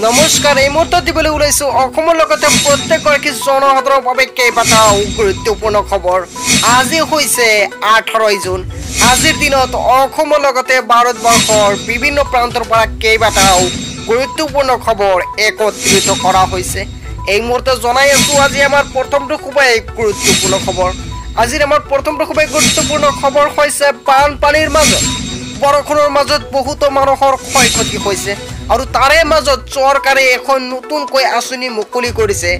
নমস্কাৰ এই মুহূৰ্তত দিবলৈ ওলাইছো অসমৰ লগতে প্ৰত্যেকগৰাকী জনসাধাৰণৰ বাবে কেইবাটাও গুৰুত্বপূৰ্ণ খবৰ। আজি হৈছে আঠাৰ জুন। আজিৰ দিনত অসমৰ লগতে ভাৰতবৰ্ষৰ বিভিন্ন প্ৰান্তৰ পৰা কেইবাটাও গুৰুত্বপূৰ্ণ খবৰ একত্ৰিত কৰা হৈছে। এই মুহূৰ্তে জনাই আছো আজি আমাৰ প্ৰথমটো খুবেই গুৰুত্বপূৰ্ণ খবৰ। আজিৰ আমাৰ প্ৰথমটো খুবেই গুৰুত্বপূৰ্ণ খবৰ হৈছে বানপানীৰ মাজত। বৰষুণৰ মাজত বহুতো মানুহৰ ক্ষয় ক্ষতি হৈছে। আৰু তাৰে মাজত চৰকাৰে এখন নতুনকৈ আঁচনি মুকলি কৰিছে।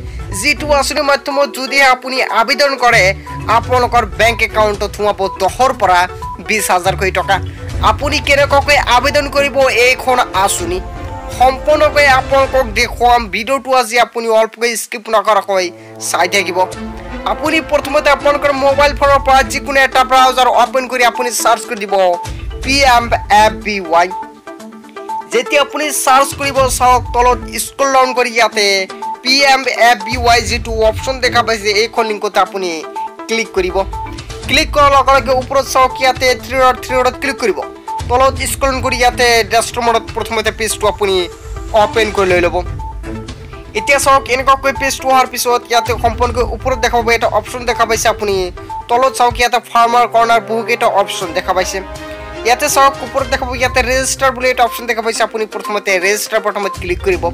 যিটো আঁচনিৰ মাধ্যমত যদিহে আপুনি আবেদন কৰে আপোনালোকৰ বেংক একাউণ্টত সোমাব দহৰ পৰা বিছ হাজাৰকৈ টকা। আপুনি কেনেকুৱাকৈ আবেদন কৰিব এইখন আঁচনি? সম্পূৰ্ণকৈ আপোনালোকক দেখুৱাম। ভিডিঅ'টো আজি আপুনি অল্পকৈ স্কিপ নকৰাকৈ চাই থাকিব। আপুনি প্ৰথমতে আপোনালোকৰ মোবাইল ফোনৰ পৰা যিকোনো এটা ব্ৰাউজাৰ অ'পেন কৰি আপুনি চাৰ্চ কৰি দিব। P M F B Y যেতিয়া আপুনি চাৰ্চ কৰিব চাওক তলত স্ক্ৰল ডাউন কৰি ইয়াতে P M F B Y যিটো অপশ্যন দেখা পাইছে এইখন লিংকতে আপুনি ক্লিক কৰিব। ক্লিক কৰাৰ লগে লগে ওপৰত চাওক ইয়াতে three dot three dot click কৰিব। তলত স্ক্ৰল কৰি ইয়াতে ডেষ্টমৰত প্ৰথমতে পেজটো আপুনি অ'পেন কৰি লৈ ল'ব। এতিয়া চাওক এনেকুৱাকৈ পেজটো অহাৰ পিছত ইয়াতে সম্পূৰ্ণকৈ ওপৰত দেখা পাব এটা অপশ্যন দেখা পাইছে আপুনি। তলত চাওক ইয়াতে ফাৰ্মাৰ কৰ্ণাৰ বহুকেইটা অপশ্যন দেখা পাইছে। ইয়াতে চাওক ওপৰত দেখা পাব ইয়াতে ৰেজিষ্টাৰ বুলি এটা অপশ্যন দেখা পাইছে। আপুনি প্ৰথমতে ৰেজিষ্টাৰ প্ৰথমতে ক্লিক কৰিব।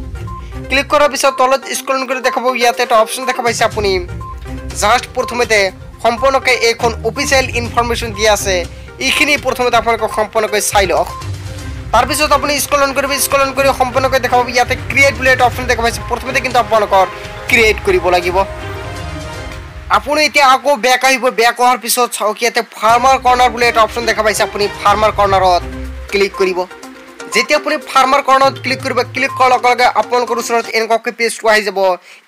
ক্লিক কৰাৰ পিছত তলত স্ক্ৰল কৰি দেখা পাব ইয়াতে এটা অপশ্যন দেখা পাইছে আপুনি। জাষ্ট প্ৰথমতে সম্পূৰ্ণকৈ এইখন অফিচিয়েল ইনফৰ্মেশ্যন দিয়া আছে। এইখিনি প্ৰথমতে আপোনালোকক সম্পূৰ্ণকৈ চাই লওক। তাৰপিছত আপুনি স্কলন কৰিব স্কলন কৰি সম্পূৰ্ণকৈ দেখা পাব ইয়াতে ক্ৰিয়েট বুলি এটা অপশ্যন দেখা পাইছে। প্ৰথমতে কিন্তু আপোনালোকৰ ক্ৰিয়েট কৰিব লাগিব। আপুনি এতিয়া আকৌ বেক আহিব বেক অহাৰ পিছত চাওক ইয়াতে ফাৰ্মাৰ কৰ্ণাৰ বুলি এটা অপশ্যন দেখা পাইছে আপুনি ফাৰ্মাৰ কৰ্ণাৰত ক্লিক কৰিব। যেতিয়া আপুনি ফাৰ্মাৰ কৰ্ণাৰত ক্লিক কৰিব ক্লিক কৰাৰ লগে লগে আপোনালোকৰ ওচৰত এনেকুৱাকৈ পেজটো আহি যাব।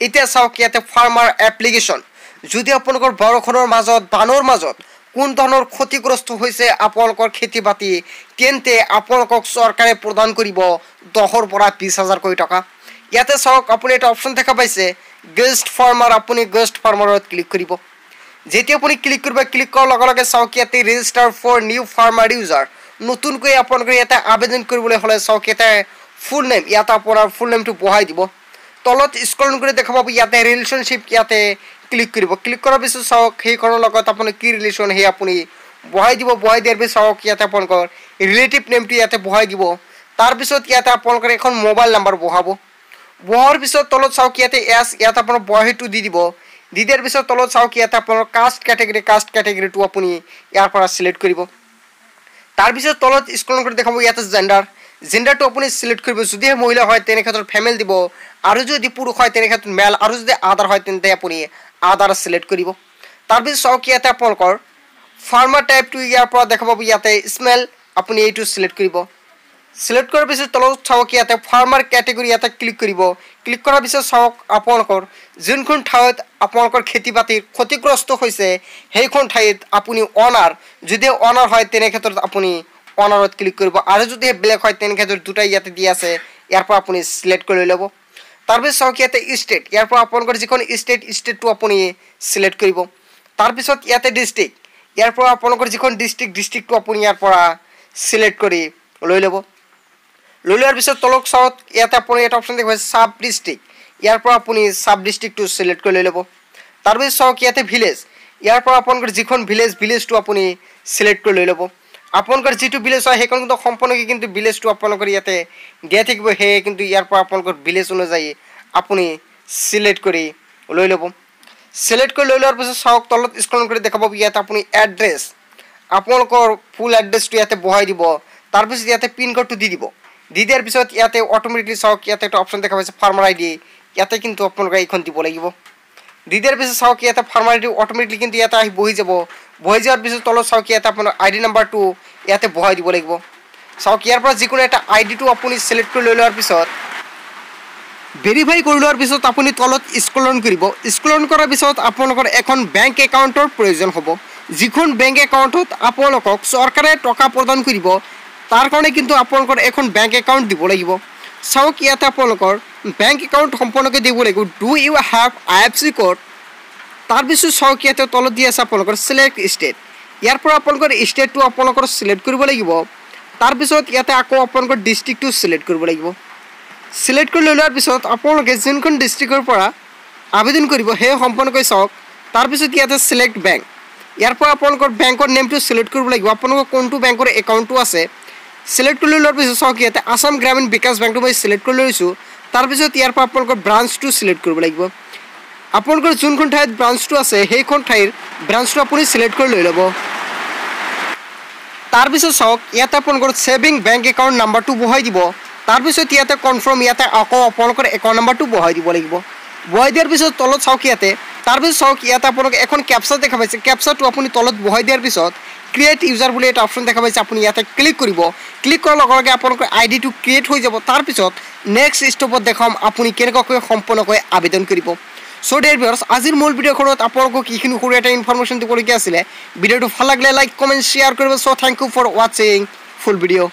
এতিয়া চাওক ইয়াতে ফাৰ্মাৰ এপ্লিকেশ্যন যদি আপোনালোকৰ বৰষুণৰ মাজত বানৰ মাজত কোন ধৰণৰ ক্ষতিগ্ৰস্ত হৈছে আপোনালোকৰ খেতি বাতি তেন্তে আপোনালোকক চৰকাৰে প্ৰদান কৰিব দহৰ পৰা বিছ হাজাৰকৈ টকা। ইয়াতে চাওক আপুনি এটা অপশ্যন দেখা পাইছে। গেষ্ট ফাৰ্মাৰ আপুনি গেষ্ট ফাৰ্মাৰত ক্লিক কৰিব। যেতিয়া আপুনি ক্লিক কৰিব ক্লিক কৰাৰ লগে লগে চাওক ইয়াতে register for new farmer user নতুনকৈ আপোনালোকে ইয়াতে আবেদন কৰিবলৈ হ'লে চাওক ইয়াতে ফুল নেম ইয়াতে আপোনাৰ ফুল নেমটো বহাই দিব। তলত স্ক্ৰল কৰি দেখা পাব ইয়াতে ৰিলেশ্যনশ্বিপ ইয়াতে ক্লিক কৰিব। ক্লিক কৰাৰ পিছত চাওক সেইখনৰ লগত আপুনি কি ৰিলেশ্যন সেই আপুনি বহাই দিব। বহাই দিয়াৰ পিছত চাওক ইয়াতে আপোনালোকৰ ৰিলেটিভ নেমটো ইয়াতে বহাই দিব। তাৰপিছত ইয়াতে আপোনালোকৰ এখন মোবাইল নাম্বাৰ বহাব বহাৰ পিছত তলত চাওক ইয়াতে এছ ইয়াতে আপোনাৰ বহাইটো দি দিব। দি দিয়াৰ পিছত তলত চাওক ইয়াতে আপোনাৰ কাষ্ট কেটেগৰী কাষ্ট কেটেগৰীটো আপুনি ইয়াৰ পৰা চিলেক্ট কৰিব। তাৰপিছত তলত স্ক্ৰল কৰি দেখাব ইয়াতে জেণ্ডাৰ জেণ্ডাৰটো আপুনি চিলেক্ট কৰিব। যদিহে মহিলা হয় তেনে ক্ষেত্ৰত ফেমেল দিব। আৰু যদি পুৰুষ হয় তেনে ক্ষেত্ৰত মেল আৰু যদি আধাৰ হয় তেন্তে আপুনি আধাৰ চিলেক্ট কৰিব। তাৰপিছত চাওক ইয়াতে আপোনালোকৰ ফাৰ্মাৰ টাইপটো ইয়াৰ পৰা দেখা পাব ইয়াতে স্মেল আপুনি এইটো চিলেক্ট কৰিব। চিলেক্ট কৰাৰ পিছত তলত চাওক ইয়াতে ফাৰ্মাৰ কেটেগৰী ইয়াতে ক্লিক কৰিব। ক্লিক কৰাৰ পিছত চাওক আপোনালোকৰ যোনখন ঠাইত আপোনালোকৰ খেতি বাতিৰ ক্ষতিগ্ৰস্ত হৈছে সেইখন ঠাইত আপুনি অনাৰ যদি অনাৰ হয় তেনে ক্ষেত্ৰত আপুনি অনাৰত ক্লিক কৰিব। আৰু যদি বেলেগ হয় তেনে ক্ষেত্ৰত দুটাই ইয়াতে দি আছে ইয়াৰ পৰা আপুনি চিলেক্ট কৰি ল'ব। তাৰপিছত চাওক ইয়াতে ষ্টেট ইয়াৰ পৰা আপোনালোকৰ যিখন ষ্টেট ষ্টেটটো আপুনি চিলেক্ট কৰিব। তাৰপিছত ইয়াতে ডিষ্ট্ৰিক্ট ইয়াৰ পৰা আপোনালোকৰ যিখন ডিষ্ট্ৰিক্ট ডিষ্ট্ৰিক্টটো আপুনি ইয়াৰ পৰা চিলেক্ট কৰি লৈ ল'ব। লৈ লোৱাৰ পিছত তলক চাওক ইয়াতে আপুনি এটা অপশ্যন দেখিব চাব ডিষ্ট্ৰিক্ট ইয়াৰ পৰা আপুনি চাব ডিষ্ট্ৰিক্টটো চিলেক্ট কৰি লৈ ল'ব। তাৰপিছত চাওক ইয়াতে ভিলেজ ইয়াৰ পৰা আপোনালোকৰ যিখন ভিলেজ ভিলেজটো আপুনি চিলেক্ট কৰি লৈ ল'ব। আপোনালোকৰ যিটো ভিলেজ হয় সেইখন কিন্তু সম্পূৰ্ণকৈ কিন্তু ভিলেজটো আপোনালোকৰ ইয়াতে দিয়া থাকিব। সেয়ে কিন্তু ইয়াৰ পৰা আপোনালোকৰ ভিলেজ অনুযায়ী আপুনি চিলেক্ট কৰি লৈ ল'ব। চিলেক্ট কৰি লৈ লোৱাৰ পিছত চাওক তলত স্ক্ৰল কৰি দেখা পাব ইয়াতে আপুনি এড্ৰেছ আপোনালোকৰ ফুল এড্ৰেছটো ইয়াতে বহাই দিব। তাৰপিছত ইয়াতে পিনক'ডটো দি দিব। দি দিয়াৰ পিছত ইয়াতে অট'মেটিকলি চাওক ইয়াতে এটা অপশ্যন দেখা পাইছে ফাৰ্মাৰ আই ডি ইয়াতে কিন্তু আপোনালোকে এইখন দিব লাগিব। দি দিয়াৰ পিছত চাওক ইয়াতে ফাৰ্মাৰ আই ডি অট'মেটিকলি কিন্তু ইয়াতে আহি বহি যাব। বহি যোৱাৰ পিছত তলত চাওক ইয়াতে আপোনাৰ আই ডি নাম্বাৰটো ইয়াতে বহাই দিব লাগিব। চাওক ইয়াৰ পৰা যিকোনো এটা আই ডিটো আপুনি চিলেক্ট কৰি লৈ লোৱাৰ পিছত ভেৰিফাই কৰি লোৱাৰ পিছত আপুনি তলত স্ক্ৰলন কৰিব। স্ক্ৰলন কৰাৰ পিছত আপোনালোকৰ এখন বেংক একাউণ্টৰ প্ৰয়োজন হ'ব। যিখন বেংক একাউণ্টত আপোনালোকক চৰকাৰে টকা প্ৰদান কৰিব তাৰ কাৰণে কিন্তু আপোনালোকৰ এখন বেংক একাউণ্ট দিব লাগিব। চাওক ইয়াতে আপোনালোকৰ বেংক একাউণ্ট সম্পূৰ্ণকৈ দিব লাগিব। Do you have I F C code তাৰপিছত চাওক ইয়াতে তলত দি আছে আপোনালোকৰ চিলেক্ট ষ্টেট ইয়াৰ পৰা আপোনালোকৰ ষ্টেটটো আপোনালোকৰ চিলেক্ট কৰিব লাগিব। তাৰপিছত ইয়াতে আকৌ আপোনালোকৰ ডিষ্ট্ৰিক্টটো চিলেক্ট কৰিব লাগিব। ছিলেক্ট কৰি লৈ লোৱাৰ পিছত আপোনালোকে যোনখন ডিষ্ট্ৰিক্টৰ পৰা আবেদন কৰিব সেই সম্পূৰ্ণকৈ চাওক। তাৰপিছত ইয়াতে ছিলেক্ট বেংক ইয়াৰ পৰা আপোনালোকৰ বেংকৰ নেমটো ছিলেক্ট কৰিব লাগিব। আপোনালোকৰ কোনটো বেংকৰ একাউণ্টটো আছে? ছিলেক্ট কৰি লোৱাৰ পিছত চাওক ইয়াতে আছাম গ্ৰামীণ বিকাশ বেংকটো মই ছিলেক্ট কৰি লৈছোঁ। তাৰপিছত ইয়াৰ পৰা আপোনালোকৰ ব্ৰাঞ্চটো ছিলেক্ট কৰিব লাগিব। আপোনালোকৰ যোনখন ঠাইত ব্ৰাঞ্চটো আছে সেইখন ঠাইৰ ব্ৰাঞ্চটো আপুনি ছিলেক্ট কৰি লৈ ল'ব। তাৰপিছত চাওক ইয়াতে আপোনালোকৰ ছেভিং বেংক একাউণ্ট নাম্বাৰটো বহাই দিব। তাৰপিছত ইয়াতে কনফাৰ্ম ইয়াতে আকৌ আপোনালোকৰ একাউণ্ট নাম্বাৰটো বহাই দিব লাগিব। বহাই দিয়াৰ পিছত তলত চাওক ইয়াতে। তাৰপিছত চাওক ইয়াতে আপোনালোকে এখন কেপচা দেখা পাইছে। কেপচাটো আপুনি তলত বহাই দিয়াৰ পিছত ক্ৰিয়েট ইউজাৰ বুলি এটা অপশ্যন দেখা পাইছে আপুনি ইয়াতে ক্লিক কৰিব। ক্লিক কৰাৰ লগে লগে আপোনালোকৰ আই ডিটো ক্ৰিয়েট হৈ যাব। তাৰপিছত নেক্সট ষ্টপত দেখাম আপুনি কেনেকুৱাকৈ সম্পূৰ্ণকৈ আবেদন কৰিব। চ' ডেৰ ভিউৱাৰ্ছ আজিৰ মূল ভিডিঅ'খনত আপোনালোকক এইখিনি সৰু এটা ইনফৰমেশ্যন দিবলগীয়া আছিলে। ভিডিঅ'টো ভাল লাগিলে লাইক কমেণ্ট শ্বেয়াৰ কৰিব। চ' থেংক ইউ ফৰ ৱাচিং ফুল ভিডিঅ'